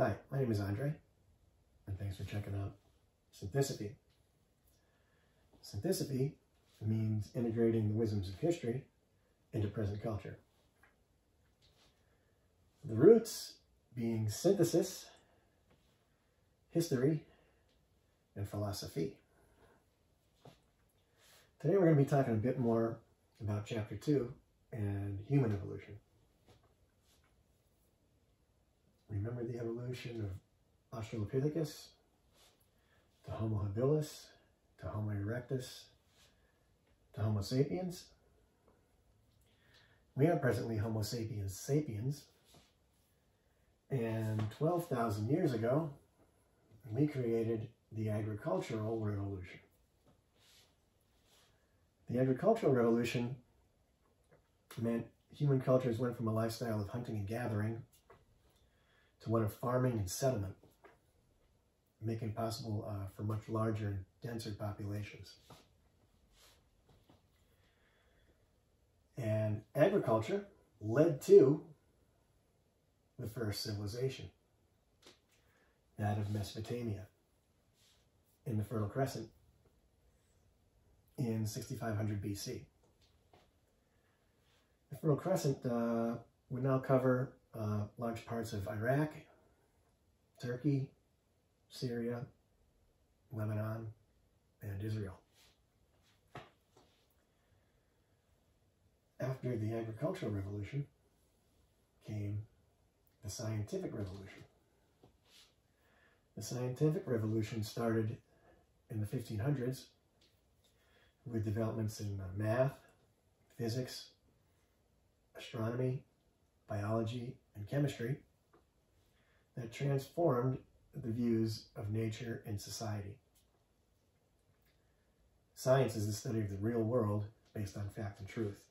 Hi, my name is Andre, and thanks for checking out Synthisophy. Synthisophy means integrating the wisdoms of history into present culture. The roots being synthesis, history, and philosophy. Today we're going to be talking a bit more about Chapter 2 and human evolution. Remember the evolution of Australopithecus to Homo habilis to Homo erectus to Homo sapiens? We are presently Homo sapiens sapiens, and 12,000 years ago, we created the agricultural revolution. The agricultural revolution meant human cultures went from a lifestyle of hunting and gathering to one of farming and settlement, making it possible uh, for much larger and denser populations. And agriculture led to the first civilization, that of Mesopotamia in the Fertile Crescent in 6500 BC. The Fertile Crescent uh, would now cover uh, large parts of Iraq, Turkey, Syria, Lebanon, and Israel. After the agricultural revolution came the scientific revolution. The scientific revolution started in the 1500s with developments in uh, math, physics, astronomy, biology, and chemistry that transformed the views of nature and society. Science is the study of the real world based on fact and truth.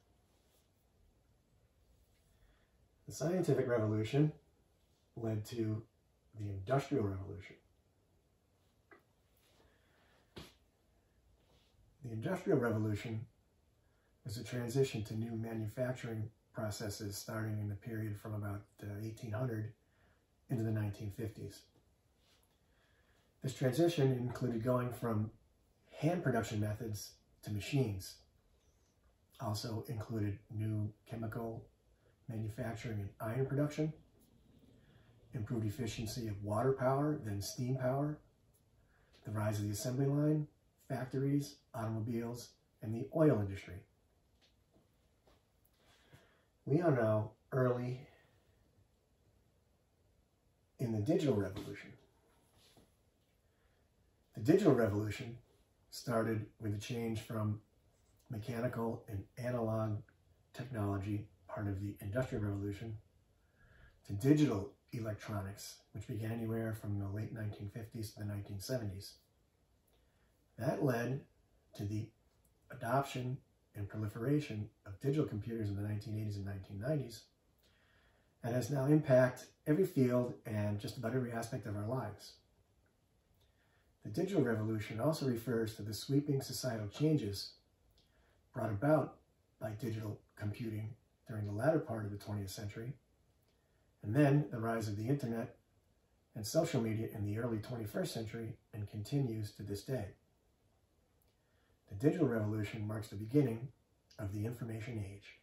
The scientific revolution led to the industrial revolution. The industrial revolution was a transition to new manufacturing processes starting in the period from about uh, 1800 into the 1950s. This transition included going from hand production methods to machines. Also included new chemical manufacturing and iron production, improved efficiency of water power, then steam power, the rise of the assembly line, factories, automobiles, and the oil industry. We are now early in the digital revolution. The digital revolution started with a change from mechanical and analog technology, part of the Industrial Revolution, to digital electronics, which began anywhere from the late 1950s to the 1970s. That led to the adoption and proliferation of digital computers in the 1980s and 1990s and has now impacted every field and just about every aspect of our lives. The digital revolution also refers to the sweeping societal changes brought about by digital computing during the latter part of the 20th century, and then the rise of the internet and social media in the early 21st century and continues to this day. The digital revolution marks the beginning of the information age.